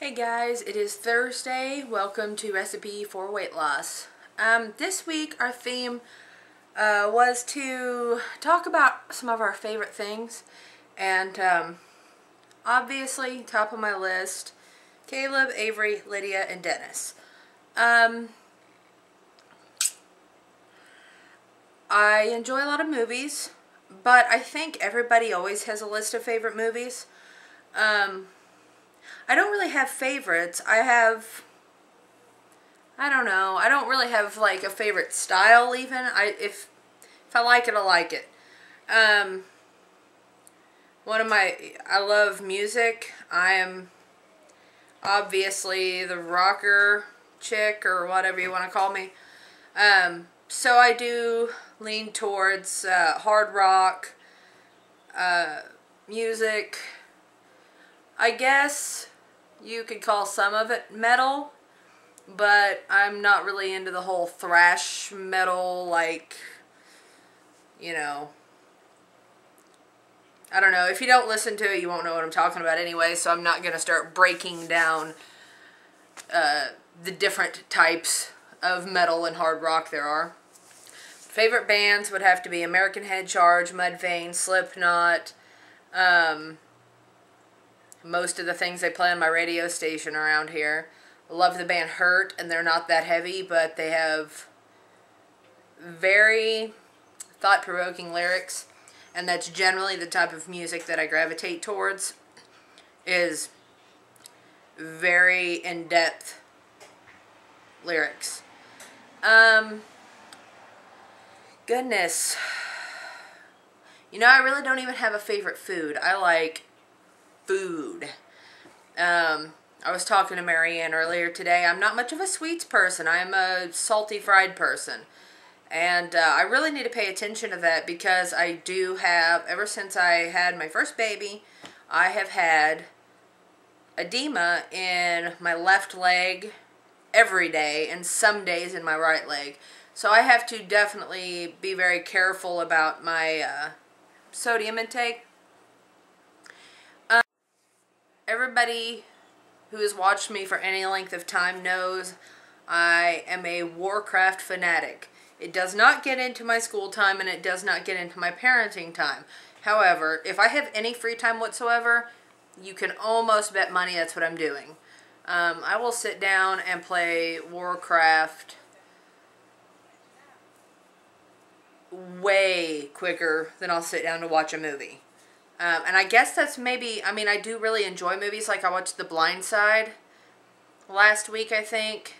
Hey guys, it is Thursday. Welcome to Recipe for Weight Loss. Um, this week our theme uh, was to talk about some of our favorite things and um, obviously top of my list Caleb, Avery, Lydia, and Dennis. Um, I enjoy a lot of movies, but I think everybody always has a list of favorite movies. Um, I don't really have favorites. I have I don't know. I don't really have like a favorite style even. I if if I like it, I like it. Um one of my I love music. I am obviously the rocker chick or whatever you want to call me. Um so I do lean towards uh, hard rock uh, music. I guess you could call some of it metal, but I'm not really into the whole thrash metal, like, you know. I don't know. If you don't listen to it, you won't know what I'm talking about anyway, so I'm not going to start breaking down uh, the different types of metal and hard rock there are. Favorite bands would have to be American Head Charge, Mudvayne, Slipknot, um, most of the things they play on my radio station around here. Love the band Hurt, and they're not that heavy, but they have very thought-provoking lyrics, and that's generally the type of music that I gravitate towards, is very in-depth lyrics. Um, goodness. You know, I really don't even have a favorite food. I like food. Um, I was talking to Marianne earlier today. I'm not much of a sweets person. I'm a salty fried person. And uh, I really need to pay attention to that because I do have, ever since I had my first baby, I have had edema in my left leg every day and some days in my right leg. So I have to definitely be very careful about my uh, sodium intake everybody who has watched me for any length of time knows I am a Warcraft fanatic. It does not get into my school time and it does not get into my parenting time. However, if I have any free time whatsoever, you can almost bet money that's what I'm doing. Um, I will sit down and play Warcraft way quicker than I'll sit down to watch a movie. Um, and I guess that's maybe, I mean, I do really enjoy movies. Like I watched The Blind Side last week, I think.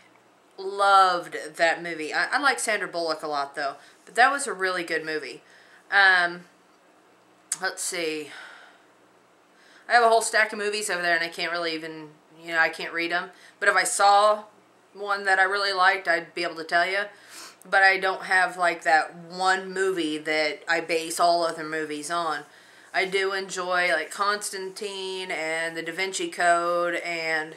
Loved that movie. I, I like Sandra Bullock a lot, though. But that was a really good movie. Um, let's see. I have a whole stack of movies over there, and I can't really even, you know, I can't read them. But if I saw one that I really liked, I'd be able to tell you. But I don't have, like, that one movie that I base all other movies on. I do enjoy like Constantine and the Da Vinci Code and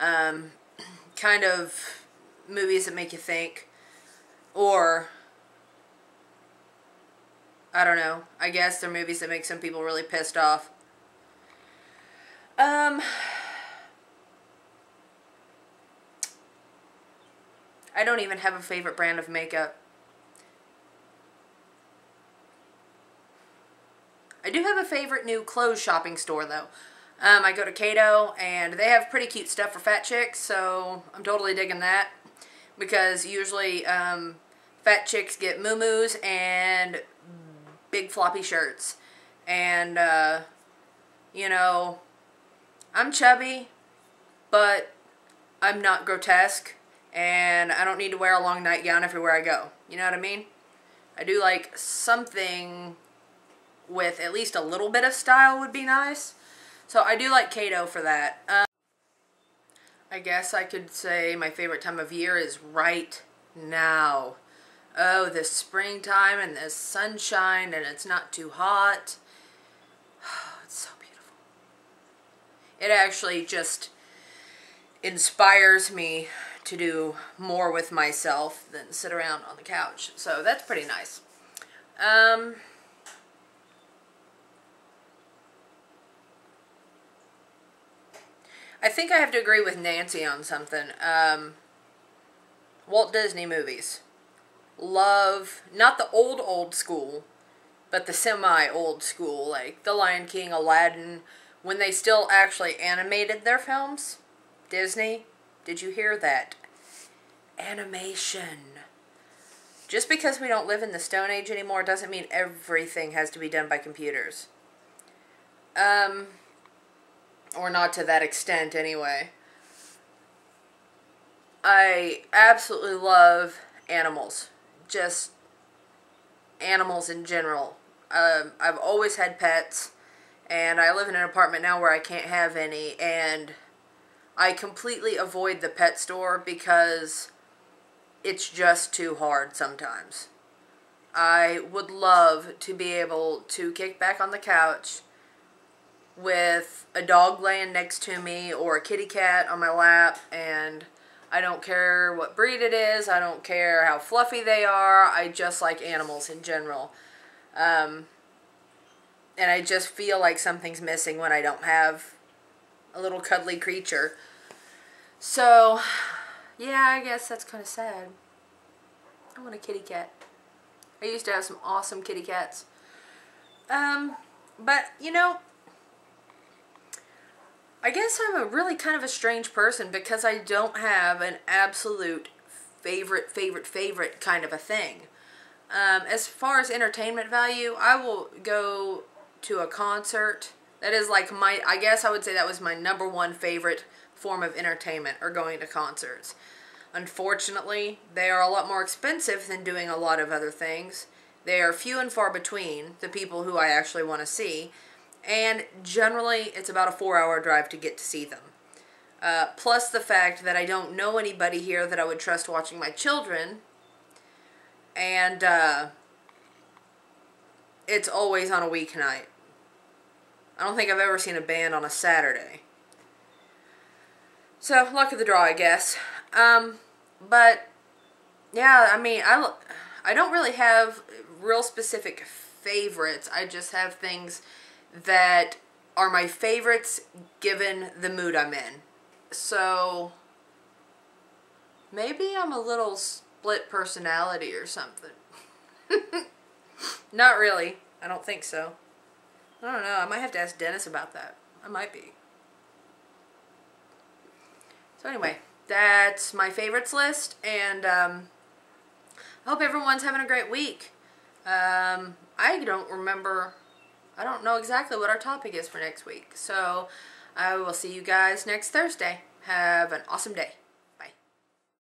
um, kind of movies that make you think. Or, I don't know, I guess they're movies that make some people really pissed off. Um, I don't even have a favorite brand of makeup. I do have a favorite new clothes shopping store, though. Um, I go to Cato, and they have pretty cute stuff for fat chicks, so I'm totally digging that. Because usually um, fat chicks get moo and big floppy shirts. And, uh, you know, I'm chubby, but I'm not grotesque, and I don't need to wear a long nightgown everywhere I go. You know what I mean? I do like something with at least a little bit of style would be nice. So I do like Cato for that. Um, I guess I could say my favorite time of year is right now. Oh, the springtime and the sunshine and it's not too hot. it's so beautiful. It actually just inspires me to do more with myself than sit around on the couch. So that's pretty nice. Um... I think I have to agree with Nancy on something. Um, Walt Disney movies. Love, not the old, old school, but the semi old school, like The Lion King, Aladdin, when they still actually animated their films. Disney, did you hear that? Animation. Just because we don't live in the Stone Age anymore doesn't mean everything has to be done by computers. Um, or not to that extent anyway. I absolutely love animals. Just animals in general. Um, I've always had pets, and I live in an apartment now where I can't have any, and I completely avoid the pet store because it's just too hard sometimes. I would love to be able to kick back on the couch with a dog laying next to me or a kitty cat on my lap and I don't care what breed it is. I don't care how fluffy they are. I just like animals in general. Um, and I just feel like something's missing when I don't have a little cuddly creature. So, yeah, I guess that's kind of sad. I want a kitty cat. I used to have some awesome kitty cats. Um, but, you know, I guess I'm a really kind of a strange person because I don't have an absolute favorite, favorite, favorite kind of a thing. Um, as far as entertainment value, I will go to a concert. That is like my, I guess I would say that was my number one favorite form of entertainment or going to concerts. Unfortunately, they are a lot more expensive than doing a lot of other things. They are few and far between, the people who I actually want to see and generally it's about a four hour drive to get to see them. Uh, plus the fact that I don't know anybody here that I would trust watching my children, and uh, it's always on a weeknight. I don't think I've ever seen a band on a Saturday. So, luck of the draw, I guess. Um, but, yeah, I mean, I, I don't really have real specific favorites. I just have things that are my favorites given the mood I'm in. So maybe I'm a little split personality or something. Not really. I don't think so. I don't know. I might have to ask Dennis about that. I might be. So anyway, that's my favorites list, and um, I hope everyone's having a great week. Um, I don't remember I don't know exactly what our topic is for next week. So I will see you guys next Thursday. Have an awesome day.